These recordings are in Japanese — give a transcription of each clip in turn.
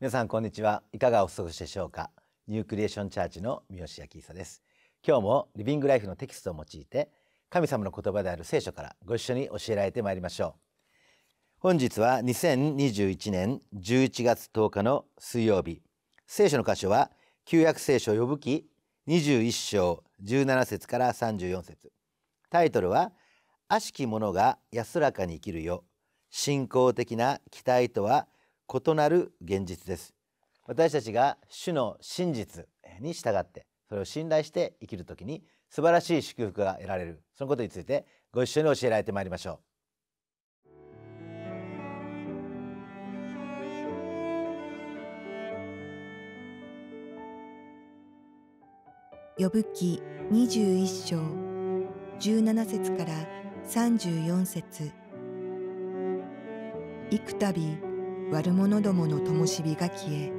皆さんこんにちは。いかがお過ごしでしょうか？ニュークリエーションチャーチの三好明久です。今日もリビングライフのテキストを用いて神様の言葉である聖書からご一緒に教えられてまいりましょう。本日は2021年11月10日の水曜日。聖書の箇所は旧約聖書呼ぶ記21章17節から34節。タイトルは悪しき者が安らかに生きるよ。信仰的な期待とは異なる現実です。私たちが主の真実に従ってそれを信頼して生きるときに素晴らしい祝福が得られる。そのことについてご一緒に教えられてまいりましょう。呼ぶ記21章。17節から34節。幾たび悪者どもの灯火が消え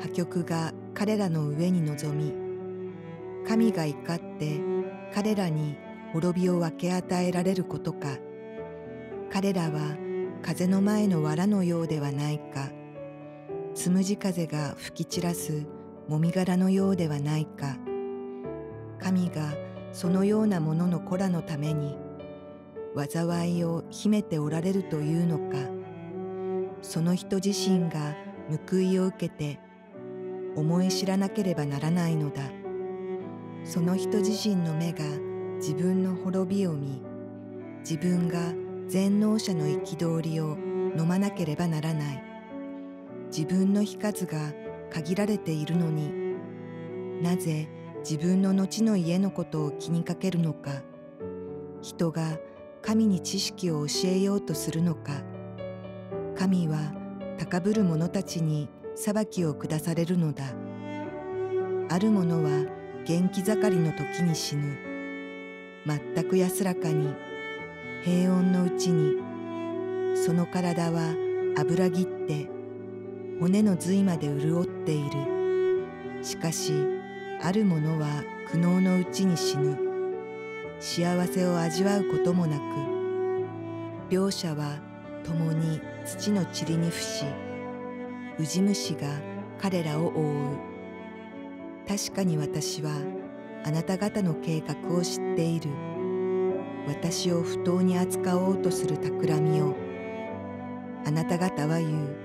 破局が彼らの上に臨み神が怒って彼らに滅びを分け与えられることか。彼らは風の前の藁のようではないか。つむじ風が吹き散らすもみ殻のようではないか。神がそのようなものの子らのために災いを秘めておられるというのか。その人自身が報いを受けて思い知らなければならないのだ。その人自身の目が自分の滅びを見自分が全能者の憤りを飲まなければならない。自分の日数が限られているのになぜ自分の後の家のことを気にかけるのか人が神に知識を教えようとするのか神は高ぶる者たちに裁きを下されるのだ。ある者は元気盛りの時に死ぬ。全く安らかに平穏のうちにその体は油ぎって骨の髄まで潤っている。しかしある者は苦悩のうちに死ぬ。幸せを味わうこともなく両者は共に土の塵に伏しウジ虫が彼らを覆う。確かに私はあなた方の計画を知っている。私を不当に扱おうとする企みを。あなた方は言う。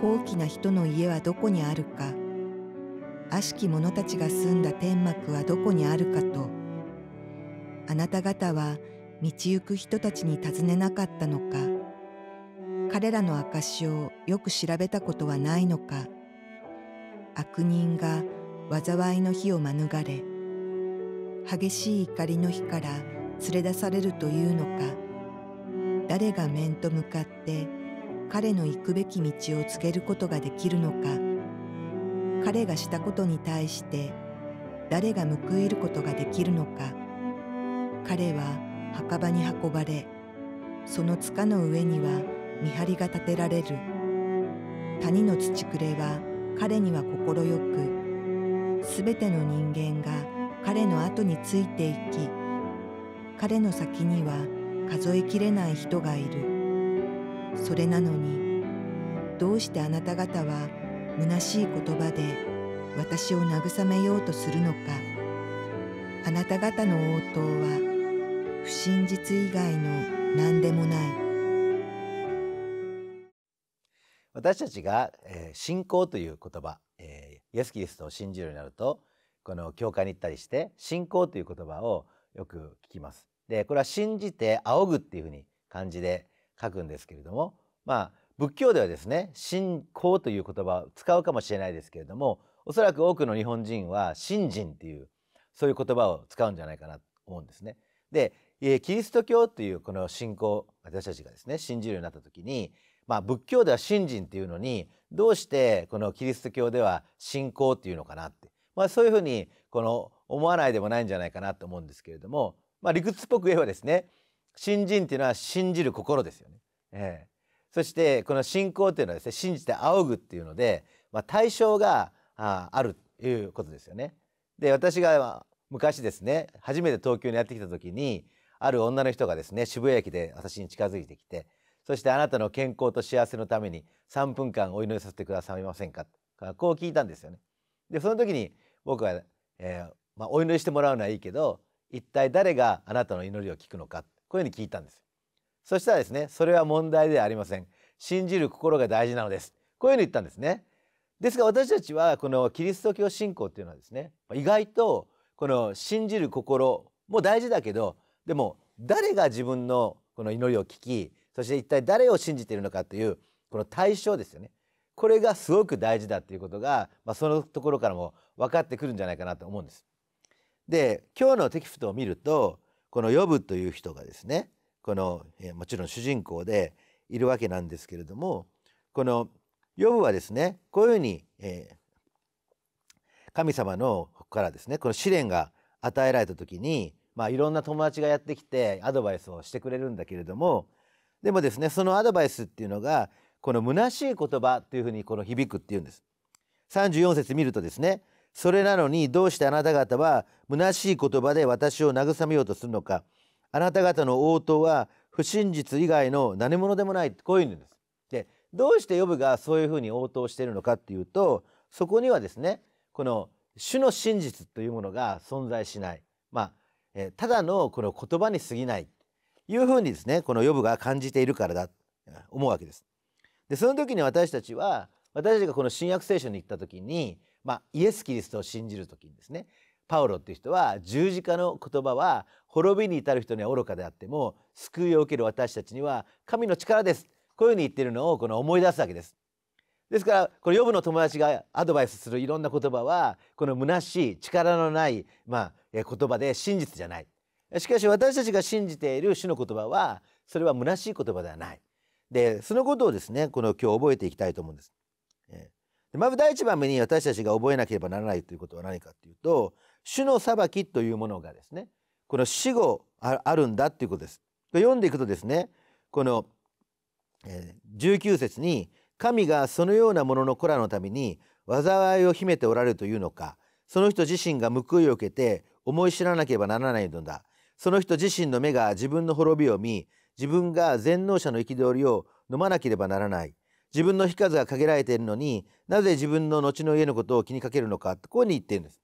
高貴な人の家はどこにあるか。悪しき者たちが住んだ天幕はどこにあるかと。あなた方は道行く人たちに尋ねなかったのか。彼らの証をよく調べたことはないのか。悪人が災いの日を免れ激しい怒りの日から連れ出されるというのか。誰が面と向かって彼の行くべき道を告げることができるのか。彼がしたことに対して誰が報いることができるのか。彼は墓場に運ばれその塚の上には見張りが立てられる。谷の土くれは彼には快くすべての人間が彼の後についていき彼の先には数えきれない人がいる。それなのにどうしてあなた方は虚しい言葉で私を慰めようとするのかあなた方の応答は不真実以外の何でもない私たちが、えー、信仰という言葉、えー、イエス・キリストを信じるようになるとこの教会に行ったりして信仰という言葉をよく聞きます。でこれは信じて仰ぐっていうふうに漢字で書くんですけれどもまあ仏教ではですね信仰という言葉を使うかもしれないですけれどもおそらく多くの日本人は信心っていうそういう言葉を使うんじゃないかなと思うんですね。でキリスト教というこの信仰私たちがですね信じるようになった時にまあ、仏教では信心っていうのにどうしてこのキリスト教では信仰っていうのかなって、まあ、そういうふうにこの思わないでもないんじゃないかなと思うんですけれども、まあ、理屈っぽく言えばですね信心っていうのは信じる心ですよね。えー、そしてこの信仰っていうのはですね信じて仰ぐっていうので、まあ、対象がああるということですよね。で私が昔ですね初めて東京にやってきた時にある女の人がですね渋谷駅で私に近づいてきてそしてあなたの健康と幸せのために3分間お祈りさせてくださいませんか？こう聞いたんですよね。でその時に僕は、えー、まあ、お祈りしてもらうのはいいけど一体誰があなたの祈りを聞くのか？こういうふうに聞いたんです。そしたらですねそれは問題ではありません。信じる心が大事なのです。こういうふうに言ったんですね。ですが私たちはこのキリスト教信仰っていうのはですね意外とこの信じる心も大事だけどでも誰が自分のこの祈りを聞きそして一体誰を信じているのかというこの対象ですよねこれがすごく大事だっていうことが、まあ、そのところからも分かってくるんじゃないかなと思うんです。で今日のテキストを見るとこのヨブという人がですねこの、えもちろん主人公でいるわけなんですけれどもこのヨブはですねこういうふうに、えー、神様のからですねこの試練が与えられた時に、まあ、いろんな友達がやってきてアドバイスをしてくれるんだけれどもでもですねそのアドバイスっていうのがこの虚しい言葉っていうふうにこの響くっていうんです。34節見るとですねそれなのにどうしてあなた方は虚しい言葉で私を慰めようとするのかあなた方の応答は不真実以外の何者でもないこういうんです。でどうしてヨブがそういうふうに応答しているのかっていうとそこにはですねこの主の真実というものが存在しないまあ、えただのこの言葉に過ぎないいうふうにですねこのヨブが感じているからだ思うわけです。でその時に私たちは私たちがこの新約聖書に行った時に、まあ、イエス・キリストを信じる時にですねパウロっていう人は十字架の言葉は滅びに至る人には愚かであっても救いを受ける私たちには神の力ですこういうふうに言ってるのをこの思い出すわけです。ですからこれヨブの友達がアドバイスするいろんな言葉はこの虚しい力のない、まあ、言葉で真実じゃない。しかし私たちが信じている主の言葉はそれは虚しい言葉ではない。でそのことをですねこの今日覚えていきたいと思うんです。でまず第一番目に私たちが覚えなければならないということは何かというと主の裁きというものがですねこの死後あるんだということです。読んでいくとですねこの19節に「神がそのようなものの子らのために災いを秘めておられるというのかその人自身が報いを受けて思い知らなければならないのだその人自身の目が自分の滅びを見自分が全能者の憤りを飲まなければならない自分の日数が限られているのになぜ自分の後の家のことを気にかけるのかこういうふうに言っているんです。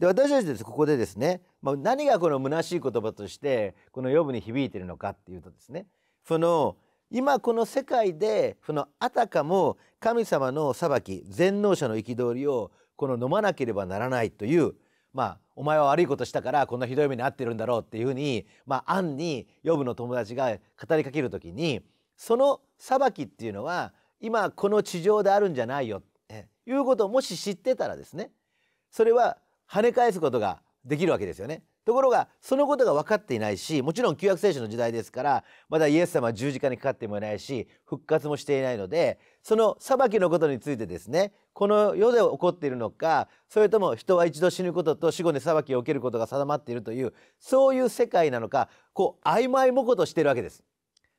で私たちですここでですね、まあ、何がこの虚しい言葉としてこの予部に響いているのかっていうとですねその今この世界でそのあたかも神様の裁き全能者の憤りをこの飲まなければならないというまあお前は悪いことしたからこんなひどい目に遭ってるんだろうっていうふうにまあ暗にヨブの友達が語りかける時にその裁きっていうのは今この地上であるんじゃないよっていうことをもし知ってたらですねそれは跳ね返すことができるわけですよね。ところがそのことが分かっていないしもちろん旧約聖書の時代ですからまだイエス様は十字架にかかってもいないし復活もしていないのでその裁きのことについてですねこの世で起こっているのかそれとも人は一度死ぬことと死後に裁きを受けることが定まっているというそういう世界なのかこう曖昧もことしてるわけです。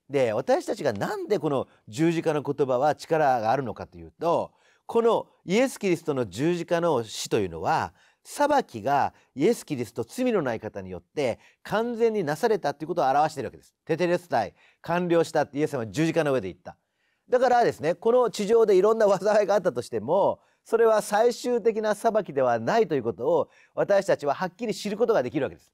で私たちが何でこの十字架の言葉は力があるのかというとこのイエス・キリストの十字架の死というのは裁きがイエス・キリスト罪のない方によって完全になされたということを表しているわけです。テテレスタイ完了したってイエス様は十字架の上で言った。だからですねこの地上でいろんな災いがあったとしてもそれは最終的な裁きではないということを私たちははっきり知ることができるわけです。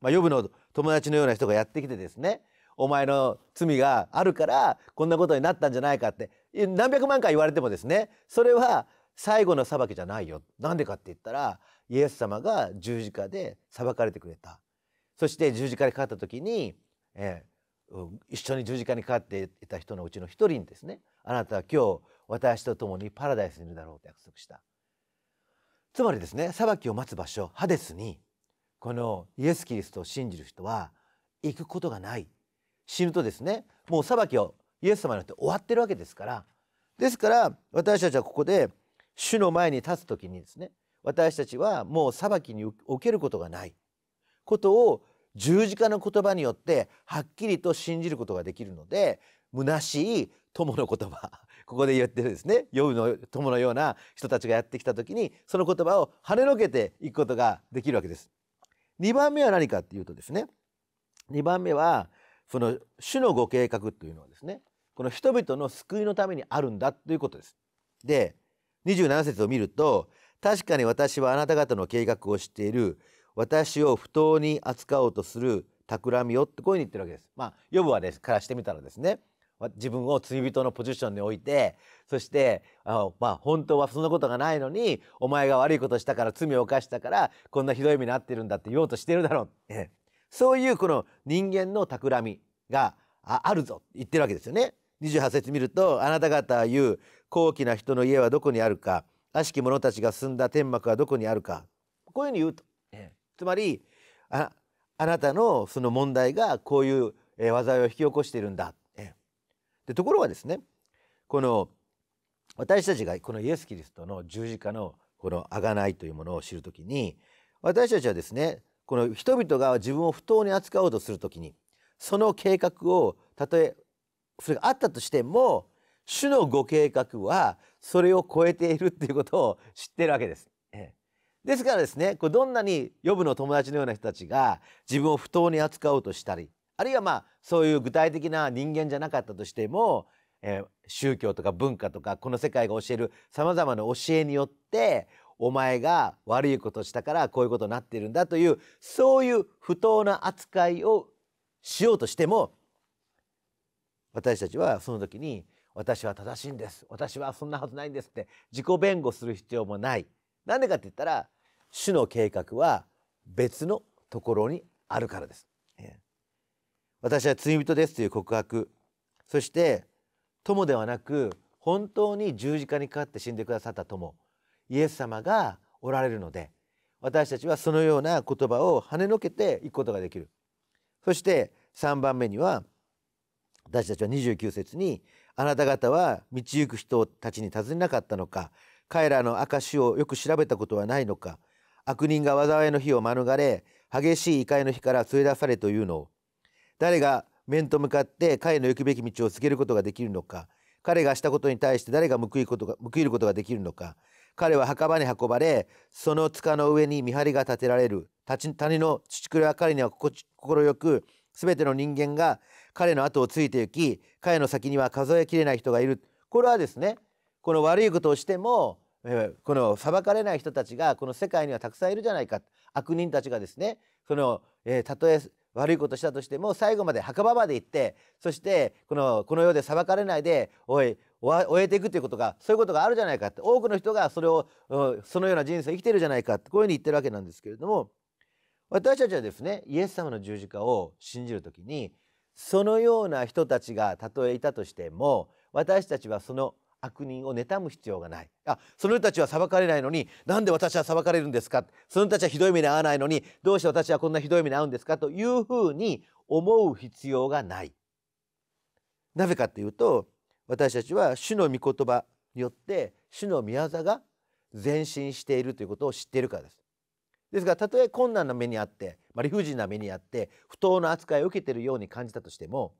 まあ、ヨブの友達のような人がやってきてですねお前の罪があるからこんなことになったんじゃないかって何百万回言われてもですねそれは最後の裁きじゃないよ。なんでかって言ったらイエス様が十字架で裁かれてくれた。そして十字架にかかった時に、えー、一緒に十字架にかかっていた人のうちの一人にですねあなたは今日私と共にパラダイスにいるだろうと約束した。つまりですね裁きを待つ場所ハデスにこのイエス・キリストを信じる人は行くことがない死ぬとですねもう裁きをイエス様によって終わってるわけですからですから私たちはここで主の前に立つ時にですね私たちはもう裁きに受けることがない。ことを十字架の言葉によってはっきりと信じることができるので虚しい友の言葉。ここで言ってるですね。酔うの友のような人たちがやってきた時にその言葉を跳ねのけていくことができるわけです。2番目は何かっていうとですね。2番目はその主のご計画というのはですね。この人々の救いのためにあるんだということです。で27節を見ると確かに私はあなた方の計画を知っている私を不当に扱おうとする企みをってこういうふうに言ってるわけです。まあヨブはですからしてみたらですね自分を罪人のポジションに置いてそしてあのまあ本当はそんなことがないのにお前が悪いことしたから罪を犯したからこんなひどい目になってるんだって言おうとしてるだろう、そういうこの人間の企みがあるぞ言ってるわけですよね。28節見るとあなた方は言う高貴な人の家はどこにあるか悪しき者たちが住んだ天幕はどこにあるか。こういうふうに言うと、つまりああなたのその問題がこういう、えー、災いを引き起こしているんだ、でところがですねこの私たちがこのイエス・キリストの十字架のこの贖いというものを知るときに私たちはですねこの人々が自分を不当に扱おうとするときにその計画をたとえそれがあったとしても主のご計画はそれを超えているっていうことを知ってるわけです。ですからですねこれどんなに予部の友達のような人たちが自分を不当に扱おうとしたりあるいはまあそういう具体的な人間じゃなかったとしても、えー、宗教とか文化とかこの世界が教えるさまざまな教えによってお前が悪いことしたからこういうことになっているんだというそういう不当な扱いをしようとしても私たちはその時に私は正しいんです。私はそんなはずないんですって自己弁護する必要もない。なんでかって言ったら主の計画は別のところにあるからです。私は罪人ですという告白。そして友ではなく本当に十字架にかかって死んでくださった友。イエス様がおられるので私たちはそのような言葉を跳ねのけていくことができる。そして3番目には私たちは29節に「あなた方は道行く人たちに尋ねなかったのか彼らの証をよく調べたことはないのか悪人が災いの日を免れ激しい怒りの日から連れ出されというのを。誰が面と向かって彼の行くべき道を告げることができるのか彼がしたことに対して誰が報いことが報いることができるのか彼は墓場に運ばれその塚の上に見張りが立てられる。谷の父くれは彼には快く全ての人間が彼の後をついて行き彼の先には数えきれない人がいる。これはですねこの悪いことをしてもこの裁かれない人たちがこの世界にはたくさんいるじゃないか。悪人たちがですねその、えー、たとえ悪いことしたとしても最後まで墓場まで行ってそしてこのこの世で裁かれないでおい終えていくということがそういうことがあるじゃないかって。多くの人がそれをそのような人生を生きてるじゃないかってこういうふうに言ってるわけなんですけれども私たちはですねイエス様の十字架を信じる時にそのような人たちがたとえいたとしても私たちはその悪人を妬む必要がない。あその人たちは裁かれないのになんで私は裁かれるんですか？その人たちはひどい目に遭わないのにどうして私はこんなひどい目に遭うんですか？というふうに思う必要がない。なぜかっていうと私たちは主の御言葉によって主の御業が前進しているということを知っているからです。ですからたとえ困難な目にあって、まあ、理不尽な目にあって不当な扱いを受けているように感じたとしても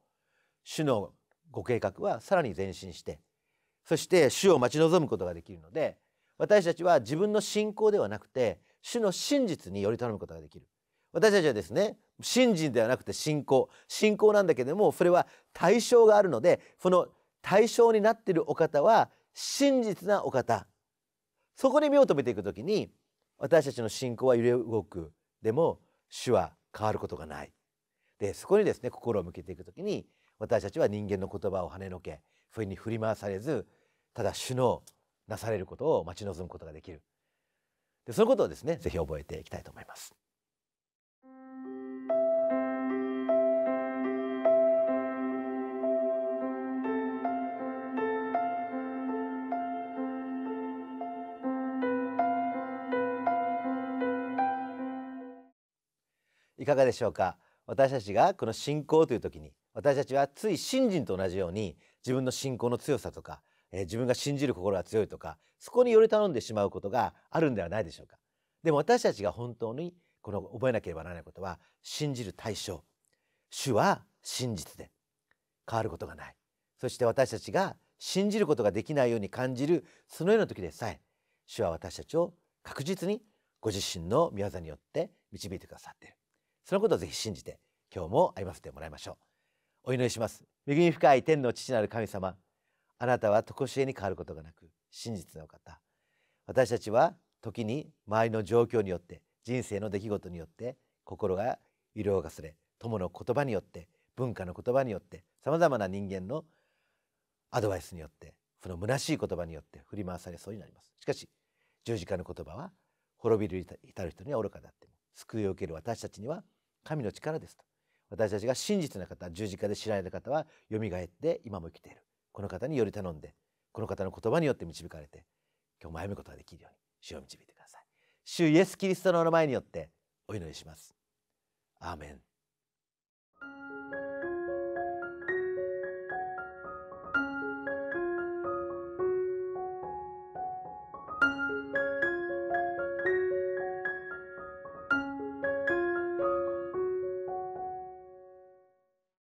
主のご計画はさらに前進してそして主を待ち望むことができるので私たちは自分の信仰ではなくて主の真実により頼むことができる。私たちはですね信心ではなくて信仰。信仰なんだけどもそれは対象があるのでその対象になっているお方は真実なお方。そこに目を留めていく時に私たちの信仰は揺れ動く。でも主は変わることがない。でそこにですね心を向けていく時に私たちは人間の言葉を跳ねのけ不意に振り回されずただ主のなされることを待ち望むことができる。でそのことをですねぜひ覚えていきたいと思います。かがでしょうか？私たちがこの信仰という時に私たちはつい信心と同じように自分の信仰の強さとかえー、自分が信じる心が強いとかそこにより頼んでしまうことがあるんではないでしょうか？でも私たちが本当にこの覚えなければならないことは信じる対象主は真実で変わることがない。そして私たちが信じることができないように感じるそのような時でさえ主は私たちを確実にご自身の御業によって導いてくださっている。そのことをぜひ信じて今日も歩ませてもらいましょう。お祈りします。恵み深い天の父なる神様。あなたは常しえに変わることがなく真実の方。私たちは時に周りの状況によって人生の出来事によって心が色がすれ友の言葉によって文化の言葉によってさまざまな人間のアドバイスによってその虚しい言葉によって振り回されそうになります。しかし十字架の言葉は滅びる至る人には愚かであっても救いを受ける私たちには神の力ですと。私たちが真実な方十字架で知られた方はよみがえって今も生きている。この方により頼んでこの方の言葉によって導かれて今日も歩むことができるように主を導いてください。主イエス・キリストの名前によってお祈りします。アーメン。